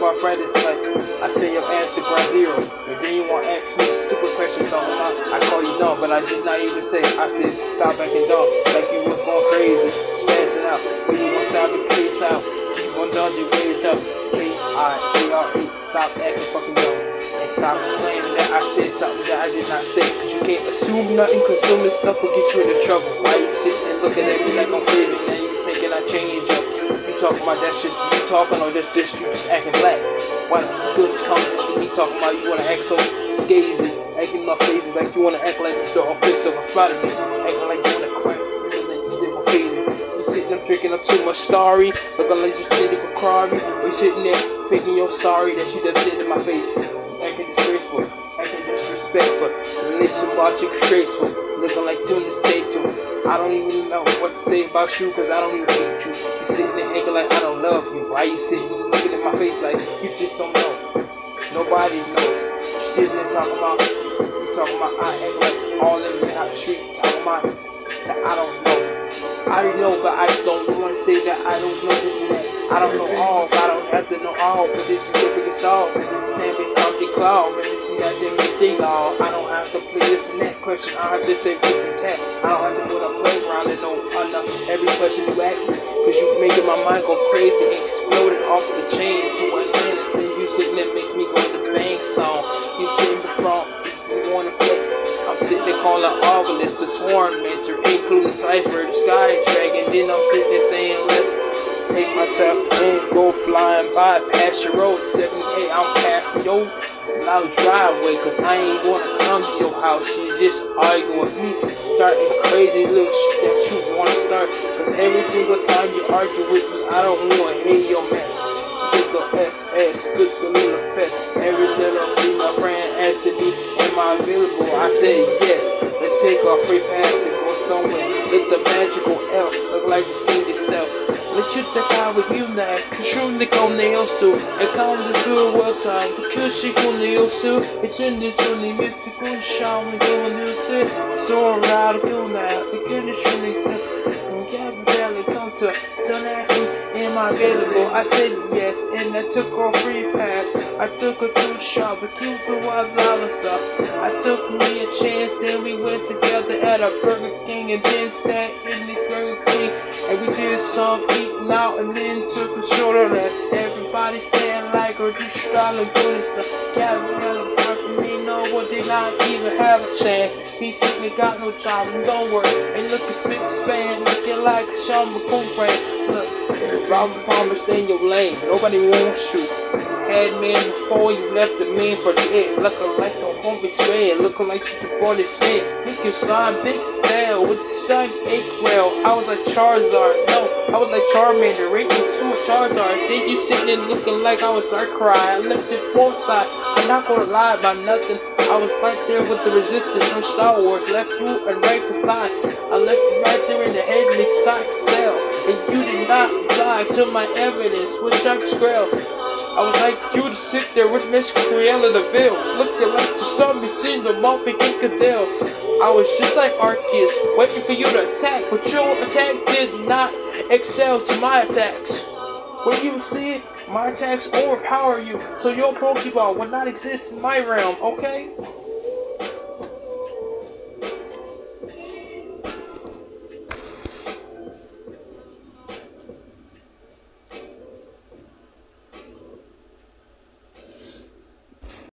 brightest light. I say your ass to zero. but then you want to ask me stupid questions on my. I call you dumb, but I did not even say. I said stop acting dumb, like you was going crazy, spazzing out. When you want sound the place out, you want to your ways up. K-I-A-R-E, stop acting fucking dumb. And stop explaining that I said something that I did not say. Cause you can't assume nothing, consuming stuff will get you into trouble. Why you sitting and looking at me like I'm crazy? Now you thinking I change up. You talking about that shit, you talking or that's just you just acting black. Why the good coming to me talking about you wanna act so scazy, acting all crazy like you wanna act like Mr. Official or Spider-Man, acting like you wanna you you did sitting up drinking up too much starry, looking like you sitting with Crary, or you sitting there faking you're sorry that you just said in my face, acting disgraceful, acting disrespectful, listen about you graceful, looking like doing this day too. I don't even know what to say about you, cause I don't even hate you. You sitting acting like I don't love you. Why you sitting looking in my face like you just don't know? Nobody knows. You sitting and talking about, you talking about I act like all men out the street talking about that I don't know. I know, but I just don't want to say that I don't know this and that. I don't know all, but I don't have to know all. But this is different solve. Stand comfy cloud, but this is that they law. I don't have to play this and that question. I have to say this and that. I don't have to put a playground and know enough every question you ask me. Cause you making my mind go crazy and exploding off the chain to a menace. Then you sitting there make me go to the bang song. You sitting in front, you wanna play. I'm sitting there calling the Obelisk the tormentor, including Cypher, the sky dragon. Then I'm sitting there saying, let's take myself and go flying by past your road. 78, I'm passing your loud driveway, cause I ain't wanna come to your house. You just arguing with me, starting crazy little shit that you wanna start. Cause every single time you argue with me, I don't wanna hear your mess. With the SS, stood the little fest. Every little female friend asking me, Am I available? I say yes. Let's take our free pass and go Let the magical elf look like the scene itself. Let you take out with you now. On the also. And come to the world time. Because she on the also. It's in the Tony mystical shower. Going to say. So I'm around the field now. Because it's shooting. Gabrielle come to don't ask me am I available I said yes and I took her free pass I took her to shot, but dollar stuff I took me a chance then we went together at a Burger King and then sat in the Burger King. And we did some eating out and then took a shorter rest. Everybody saying like her just trying to do this apart from me no one did not even have a chance he said me got no job and don't worry ain't looking spick span looking like Sean McCoy Look, Robert Palmer, stay in your lane. Nobody wants you. Had men before you left the man for dead. Looking like the homie sweat. Looking like you bought his head. Make your sign big sale with the sun ache well. I was like Charizard. No, I was like Charmander. Rating to a Charizard. Then you sitting there looking like I was Darkrai. I left it both side. I'm not gonna lie about nothing. I was right there with the resistance from Star Wars, left through and right for side. I left you right there in the head next stock cell, and you did not lie to my evidence with Chuck Skrill. I would like you to sit there with Miss Cruella de Vil, looking like the zombie scene the Muffin Cadell. I was just like Arceus, waiting for you to attack, but your attack did not excel to my attacks. When you see it, my attacks overpower you, so your Pokeball will not exist in my realm, okay?